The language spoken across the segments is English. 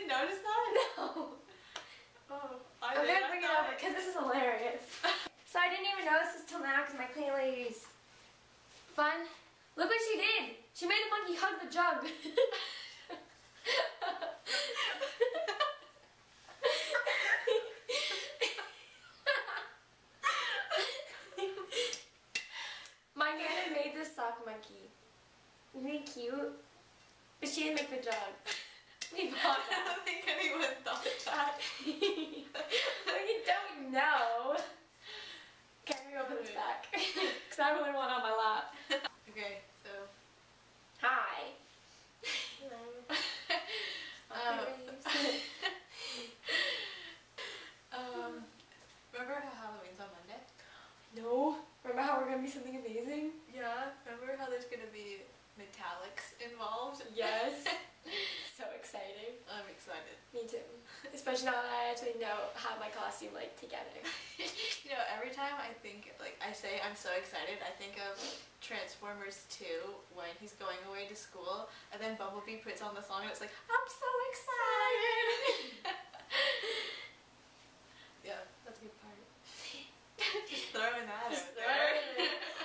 didn't notice that? No. Oh, I I'm did. gonna bring it over because this is hilarious. so I didn't even notice this till now because my clean lady's fun. Look what she did. She made the monkey hug the jug. my nana made this sock monkey. Isn't he cute? But she didn't make the jug. We bought I don't think anyone thought that. you don't know. Okay, I'm gonna put this back. Because I really want on my lap. Okay, so Hi. um, um, remember how Halloween's on Monday? no. Remember how we're gonna be something amazing? Yeah. Remember how there's gonna be metallics involved? Yes. so exciting. I'm excited. Me too. Especially now that I how my costume like together. you know, every time I think, like, I say I'm so excited, I think of Transformers 2 when he's going away to school, and then Bumblebee puts on the song and it's like, I'm so excited! yeah, that's a good part. Just throwing that Just out there.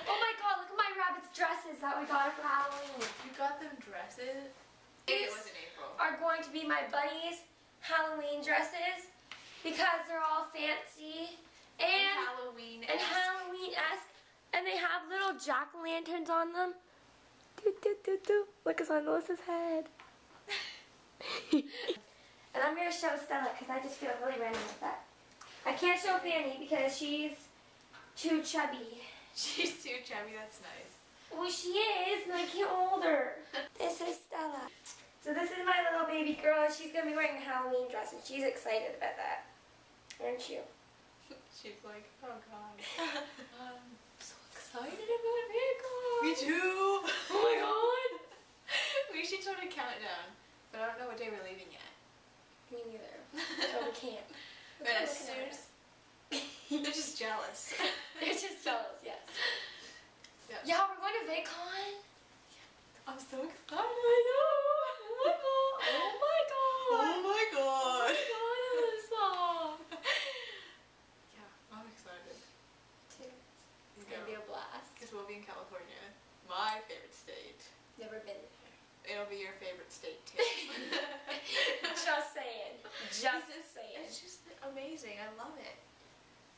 oh my god, look at my rabbit's dresses that we got for Halloween. you got them dresses? It was in April. Are going to be my bunnies' Halloween dresses because they're all fancy and Halloween and Halloween-esque, and they have little jack-o'-lanterns on them. Doo, doo, doo, doo. Look, it's on Alyssa's head. and I'm going to show Stella because I just feel really random with that. I can't show Fanny because she's too chubby. She's too chubby, that's nice. Well, she is, and I can't hold her. This is Stella. So this is my little baby girl, and she's going to be wearing a Halloween dress, and she's excited about that. Aren't you? She's like, oh god. I'm um, so excited about vehicles. Me too! Oh my god. we should sort of count down, but I don't know what day we're leaving yet. Me neither. So we can't. But as soon as they're just jealous. They're just jealous, yes. Yeah. Yeah, we're going to VidCon. I'm so excited. I know. Oh my god. Oh my god. Oh my god. Yeah, I'm excited. Too. It's gonna be a blast. Because we'll be in California, my favorite state. Never been there. It'll be your favorite state too. Just saying. Just saying. It's just amazing. I love it.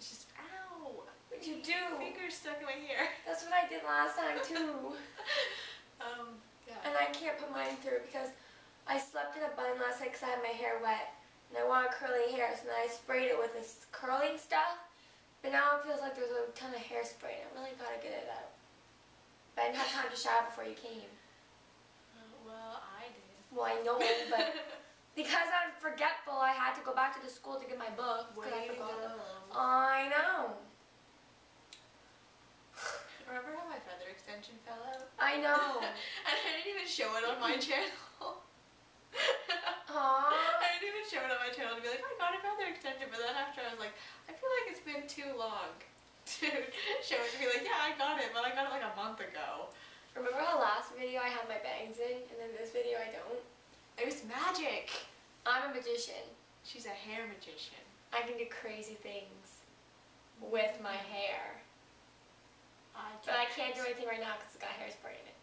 It's just ow. What'd you do? Fingers stuck in my hair. That's what I did last time too. Um. Yeah. And I can't put mine through because I slept in a bun last night because I had my hair wet. And I wanted curly hair, so then I sprayed it with this curling stuff. But now it feels like there's a ton of hairspray and I really gotta get it out. But I didn't have time to shower before you came. Uh, well, I did. Well, I know, but because I'm forgetful, I had to go back to the school to get my book. 'cause I forgot go. I know. Remember how my feather extension fell out? I know. and I didn't even show it on my channel. Aww. I didn't even show it on my channel to be like, oh I got a feather extension, but then after I was like, I feel like it's been too long to show it to be like, yeah, I got it, but I got it like a month ago. Remember how last video I had my bangs in, and then this video I don't? It was magic. I'm a magician. She's a hair magician. I can do crazy things with my hair. I But I can't do anything right now because it's got hairspray in it.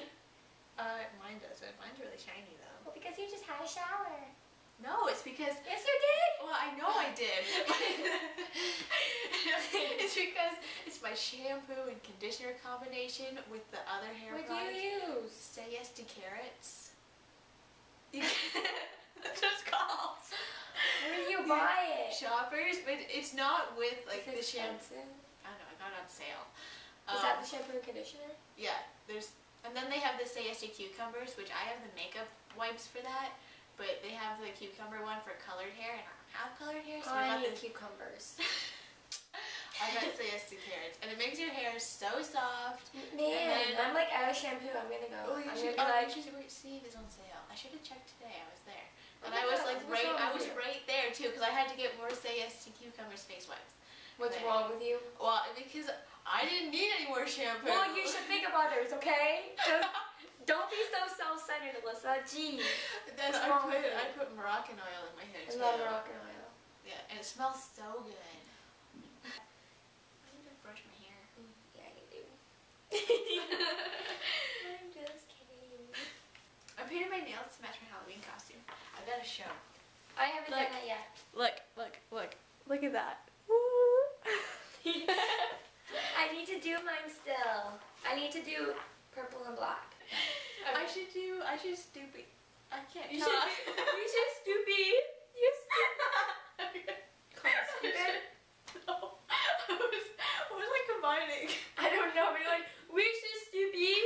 uh, mine doesn't. Mine's really shiny though. well, because you just had a shower. No, it's because Yes, you did. Well, I know I did. it's because it's my shampoo and conditioner combination with the other hair What do you use? Say yes to carrots. That's what it's called. Where do you buy it? Shoppers, but it's not with like Is it the shampoo. Expensive? I don't know, I got it on sale. Is that Um, the shampoo and conditioner? Yeah, there's, and then they have the Say Yes to Cucumbers, which I have the makeup wipes for that, but they have the cucumber one for colored hair, and I don't have colored hair, so Oh, I I got need the cucumbers. I got Say Yes to Carrots, and it makes your hair so soft. Man, then- I'm like out of shampoo. I'm gonna go. Oh, you I'm should, oh, like, you should see if it's on sale. I should have checked today. I was there, Oh and I was God, like right. I was right there too, because I had to get more Say Yes to Cucumbers face wipes. What's But- wrong with you? Well, because I didn't need any more shampoo. Well, you should think of others, okay? Just Don't be so self-centered, Alyssa. Jeez. Then What's I wrong put? I put Moroccan oil in my hair I too. love Moroccan oil. Yeah, and it smells so good. I need to brush my hair. Mm, yeah, you do. I'm just kidding. I painted my nails to match my Halloween costume. I've got a show. I haven't Look. done that yet. Look, look, look. Look at that. I need to do mine still. I need to do purple and black. I should do. I should stupid. I can't. You talk. should. You should stupid. You stupid. Call it stupid. no, I was. What was I combining? I don't know, but you're like, we should stupid.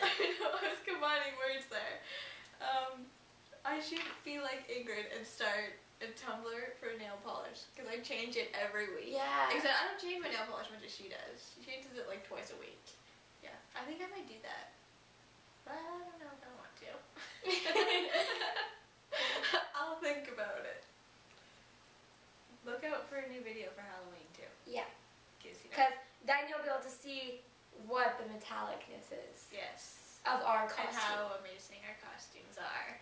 I know I was combining words there. Um, I should be like Ingrid and start a Tumblr for nail polish because I change it every week. yeah. Except I don't change my nail polish as much as she does. She changes it like twice a week. Yeah, I think I might do that. But I don't know if I want to. I'll think about it. Look out for a new video for Halloween too. Yeah. Cause you know. Then you'll be able to see what the metallicness is Yes. of our And how amazing our costumes are.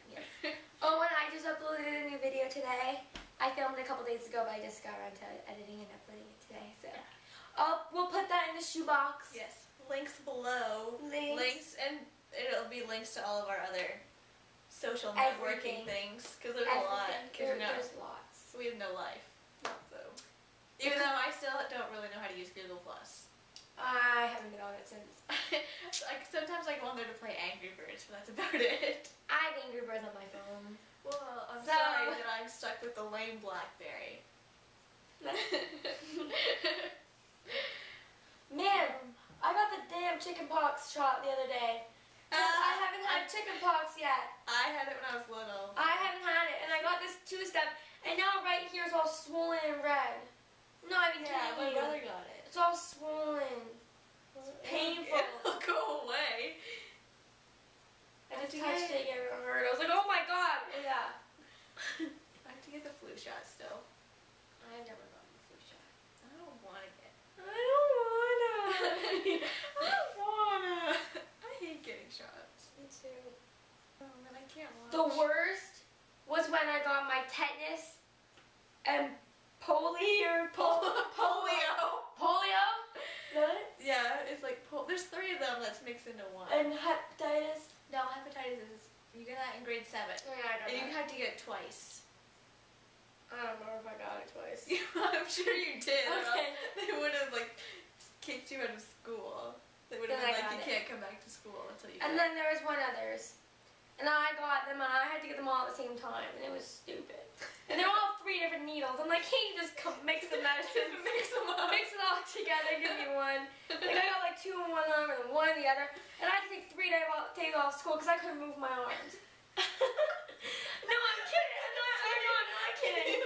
Oh, and I just uploaded a new video today. I filmed it a couple days ago, but I just got around to editing and uploading it today. So, I'll, we'll put that in the shoebox. yes. Links below. Links. Links and it'll be links to all of our other social Everything. networking things because there's a lot. There- There's lots. we have no life. So even though I still don't really know how to use Google Plus. I haven't been on it since. like sometimes I go on there to play Angry Birds, but that's about it. I have Angry Birds on my phone. Well, I'm So- sorry that I'm stuck with the lame BlackBerry. Man, I got the damn chicken pox shot the other day. Uh, 'Cause I haven't had I- chicken pox yet. I had it when I was little. I haven't had it, and I got this two-step, and now right here is all swollen and red. No, I mean, yeah, my kidding you. brother got it. It's all swollen. It's painful. It'll go away. I just Did touched it? it, it hurt. I was like, oh my god. Yeah. I have to get the flu shot still. I've never gotten the flu shot. I don't want to get. I don't wanna. I don't wanna. I hate getting shots. Me too. Oh man, I can't watch. The worst was when I got my tetanus and polio or pol- polio. polio. Is that it? Yeah, it's like pol- there's three of them that's mixed into one. And hepatitis. no, hepatitis is you get that in grade seven, Oh, yeah, I and you have to get it twice. I don't know if I got it twice. I'm sure you did. Okay. They would have like kicked you out of school. They would have been like, you it. can't come back to school until you. And then there was one others. And I got them and I had to get them all at the same time and it was stupid. And they're all three different needles. I'm like, can't you just come mix the medicine? Mix them up. Mix it all together, give me one. Like I got like two in one arm and one in the other. And I had to take three days off, days off school because I couldn't move my arms. no, I'm kidding. I'm not, I know I'm not kidding.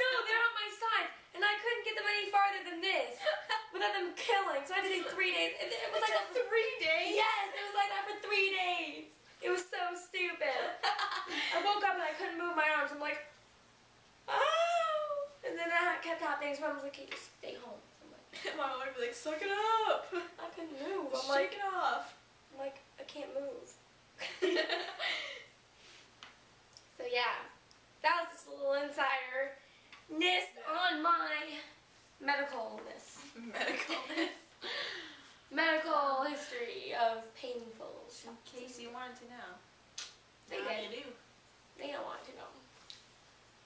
No, they're on my side. And I couldn't get them any farther than this without them killing. So I had to take three days. It was like a three days. Yes, it was like that for three days. It was so stupid. I woke up and I couldn't move my arms. I'm like, oh. And then that kept happening. So mom was like, "Hey, just stay home." So I'm like, My mom would be like, suck it up. I couldn't move. I'm Shake like, it off. I'm like, I can't move. So yeah, that was just a little insider ness on my medicalness, Medicalness. medical history of painful In case you wanted to know. They Now did. do. They don't want to know.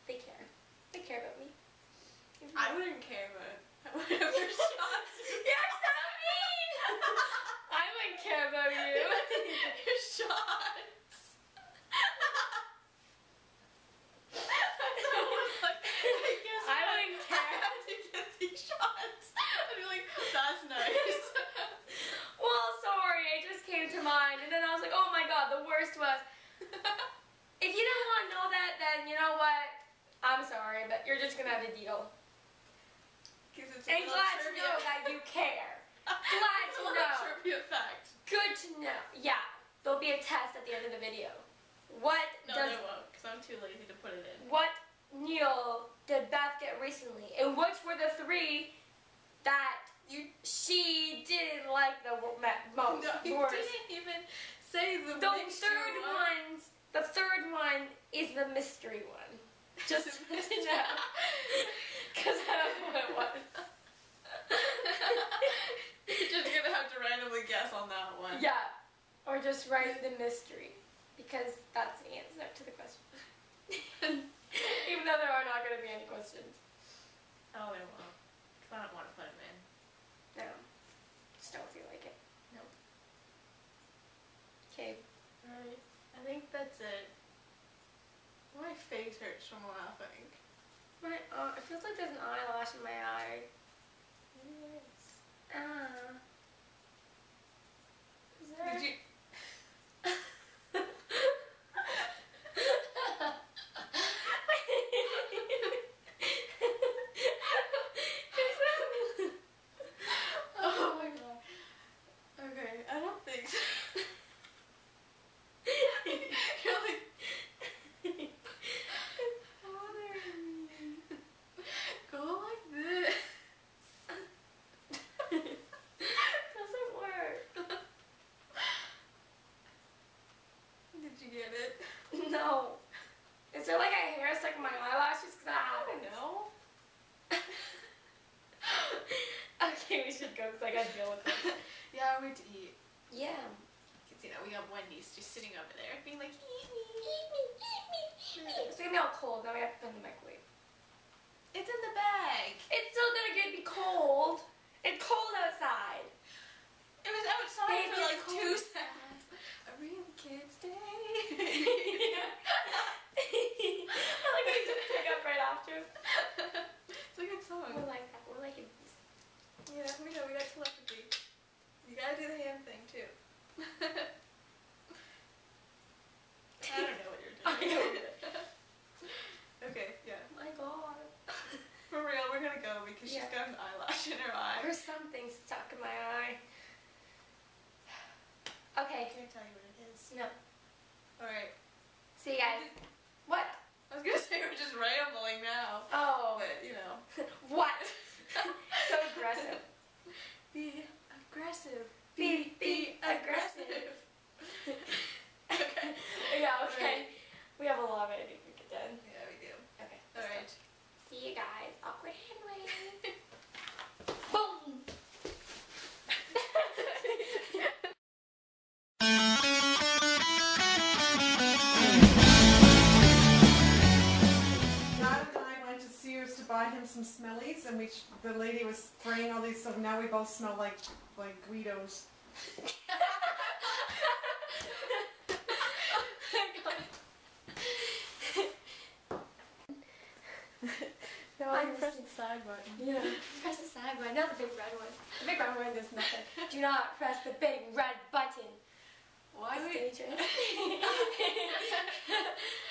They care. They care about me. I wouldn't care about whatever shots. You're so mean! I wouldn't care about you. Your shots. That's almost like, I guess I wouldn't I care. have to get these shots. I'd be like, that's nice. Well, sorry, it just came to mind, and then I was like, oh my god, the worst was. If you don't want to know that, then you know what? I'm sorry, but you're just gonna have to deal. 'Cause it's And a glad to know that you care. Glad to know. trivia fact. Good to know. Yeah, there'll be a test at the end of the video. What No, does they won't, because I'm too lazy to put it in. what Neil did Beth get recently, and which were the three that You she didn't like the w- didn't even say the, The third one. the third one is the mystery one. Just Just because I don't know what it was. You're just gonna have to randomly guess on that one. Yeah, or just write the mystery because that's the answer to the question. Even though there are not going to be any questions. Oh, they won't. Cause I don't want to put them in. No, just don't feel like it. Nope. Okay. Alright. I think that's it. My face hurts from laughing. My uh, it feels like there's an eyelash in my eye. Yes. Ah. Is there? Did you? Oh my god. Okay, I don't think so. You're like bothering me. Go like this. doesn't work. Did you get it? No. Is there like a hair stuck in my eyelashes? Cause that I don't happens. know. okay, we should go because I gotta deal with this. Yeah, we have to eat. Yeah. Cause you know we have Wendy's just sitting over there, being like, eat me, Eat me, eat me, eat me. It's gonna be all cold. Now we have to put it in the microwave. It's in the bag. It's still gonna get be cold. It's cold outside. It was outside Baby, for like two seconds. I really can't stay. I like when you just pick up right after. it's a good song. We're like that. We're like it. Yeah, we know, we got telepathy. You gotta do the hand thing too. I don't know what you're I doing. know. okay, yeah. Oh my god. For real, we're gonna go because she's Yeah. got an eyelash in her eye. There's something stuck in my eye. I Okay. can't tell you what it is. No. Alright. See you guys. What? I was gonna say we're just rambling now. Oh. But, you know. what? so aggressive. Be aggressive. Be, be aggressive. okay. Yeah, okay. We have a lot of editing to get done. Yeah, we do. Okay. Alright. See you guys. Awkward hand smellies, and we the lady was spraying all these, so now we both smell like like Guidos. No, I I press the side button. Yeah. Press the side button, not the big red one. The big red one does nothing. Do not press the big red button. Why It's we? dangerous.